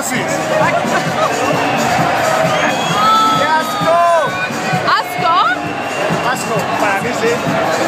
pussies. Let's go. Let's go? Let's go.